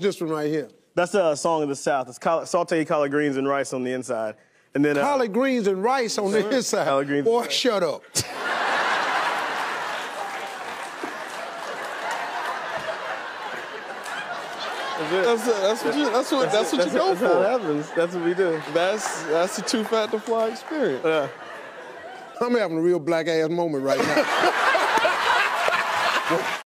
this one right here? That's a song of the South. It's coll- sauteed collard greens and rice on the inside. And then uh, Collard greens and rice on the inside. Collard greens Boy, shut up. That's, that's what you. That's what. That's what you go that's how it for. happens. That's what we do. That's that's the too fat to fly experience. Yeah. I'm having a real black ass moment right now.